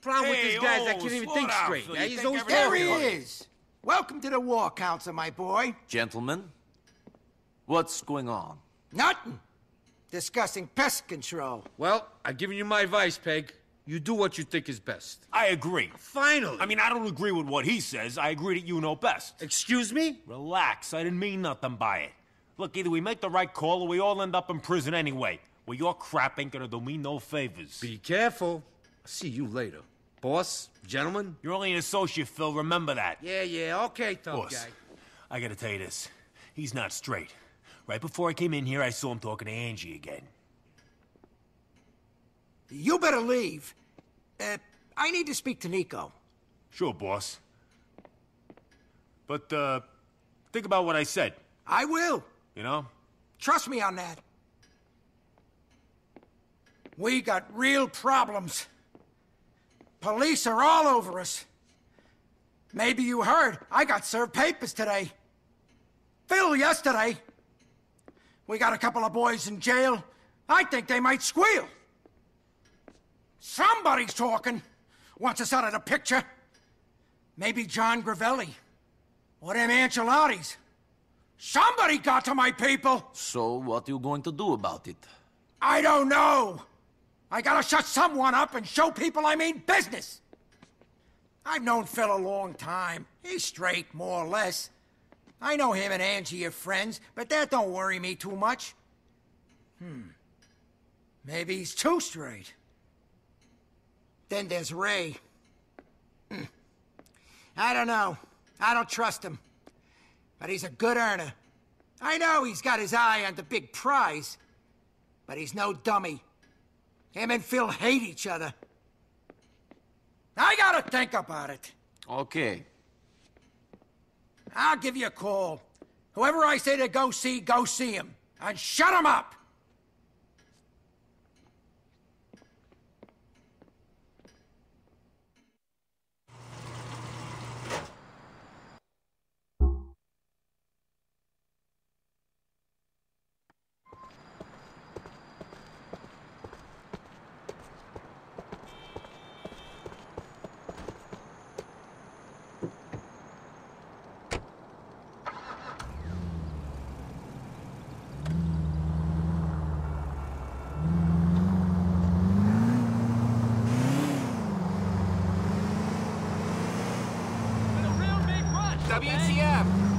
Problem with Hey, this guy is I oh, can't even think straight. Phil. Yeah, He's think always everything- There he is. Welcome to the War Council, my boy. Gentlemen, what's going on? Nothing. Discussing pest control. Well, I've given you my advice, Peg. You do what you think is best. I agree. Finally. I mean, I don't agree with what he says. I agree that you know best. excuse me? Relax. I didn't mean nothing by it. Look, either we make the right call or we all end up in prison anyway. Well, your crap ain't gonna do me no favors. Be careful. I'll see you later. Boss, gentlemen. You're only an associate, Phil. Remember that. Yeah, yeah, okay, tough Boss, guy. I gotta tell you this. He's not straight. Right before I came in here, I saw him talking to Angie again. You better leave. Uh, I need to speak to Niko. Sure, boss. But, uh, think about what I said, I will. you know? Trust me on that. We got real problems. Police are all over us. Maybe you heard, I got served papers today. Phil yesterday. We got a couple of boys in jail. I think they might squeal. Somebody's talking. Wants us out of the picture. Maybe Jon Gravelli. Or them Ancelottis. Somebody got to my people. So, what are you going to do about it? I don't know. I gotta shut someone up and show people I mean business. I've known Phil a long time. He's straight, more or less. I know him and Angie are friends, but that don't worry me too much. Hmm. Maybe he's too straight. Then there's Ray. Hmm. I don't know. I don't trust him. But he's a good earner. I know he's got his eye on the big prize, but he's no dummy. Him and Phil hate each other. I gotta think about it. Okay. I'll give you a call. Whoever I say to go see, go see him. And shut him up! WTF?